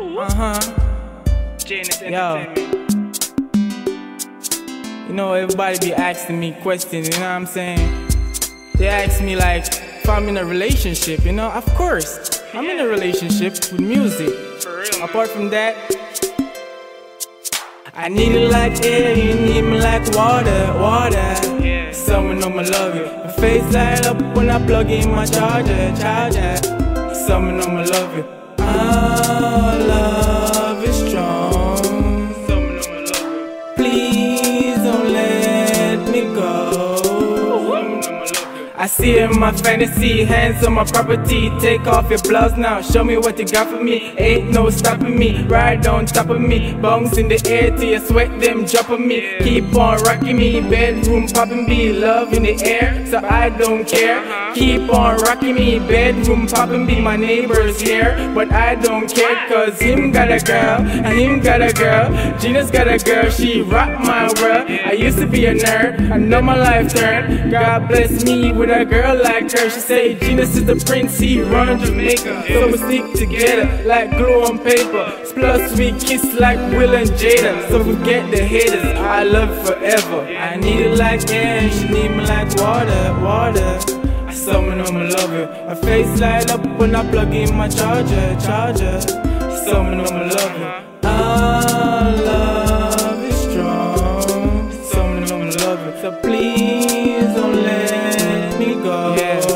Uh huh. Yo. Entertainment. You know, everybody be asking me questions, you know what I'm saying? They ask me, like, if I'm in a relationship, you know? Of course, I'm in a relationship with music. For real. Apart from that, I need it like air, you need me like water, water. Yeah. Someone my love you. My face light up when I plug in my charger, charger. Someone my love you. Our love I see in my fantasy, hands on my property. Take off your blouse now, show me what you got for me. Ain't no stopping me, ride on top of me. Bones in the air till you sweat them drop on me. Keep on rocking me, bedroom popping me. Love in the air, so I don't care. Keep on rocking me, bedroom popping me. My neighbors here, but I don't care. Cause him got a girl, and him got a girl. Gina's got a girl, she rock my world. I used to be a nerd, I know my life turned. God bless me with a girl like her. She say Genius is the prince, he run Jamaica. So we stick together like glue on paper. Plus we kiss like Will and Jada. So forget the haters, I love forever. I need it like air, she need me like water, water. I summon on my love you. My face light up when I plug in my charger, charger. Summon on my love you. Our love is strong. Summon on my love you. So please don't let me go. Someone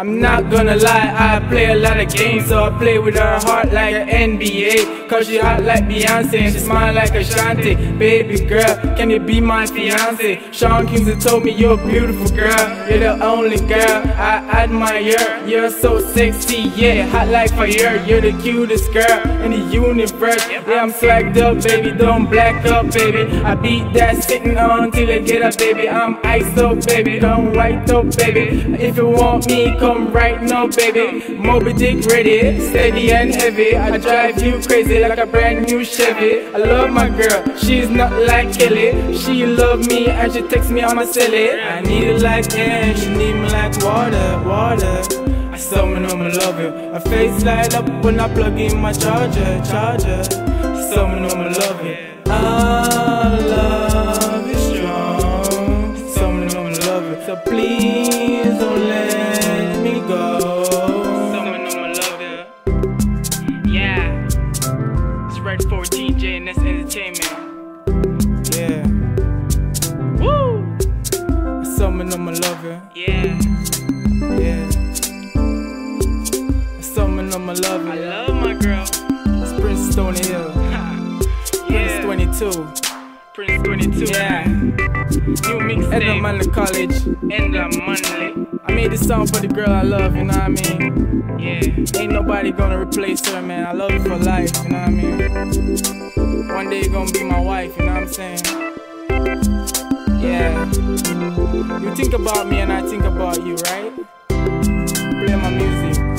I'm not gonna lie, I play a lot of games, so I play with her heart like an NBA. Cause she hot like Beyonce and she smile like Ashanti. Baby girl, can you be my fiance? Sean Kingston told me you're a beautiful girl, you're the only girl I admire. You're so sexy, yeah, hot like fire. You're the cutest girl in the universe. Yeah, I'm swagged up, baby, don't black up, baby. I beat that sitting on till I get up, baby. I'm ice up, baby, don't white up, baby. If you want me, come right now, baby. Moby Dick ready, steady and heavy. I drive you crazy like a brand new Chevy. I love my girl, she's not like Kelly. She love me and she texts me on my celly. I need it like air, she need me like water, water. I summon on my love you. My face light up when I plug in my charger, charger. Summon on my love you. Our love love you. Yeah. Yeah. Summon on my love I love my girl. It's Prince Stony Hill. Prince 22. Prince 22. Yeah. New mixtape. Edmund College. End of Monday. I made this song for the girl I love, you know what I mean? Yeah. Ain't nobody gonna replace her, man. I love you for life, you know what I mean? One day you're gonna be my wife, you know what I'm saying? You think about me and I think about you, right? Play my music.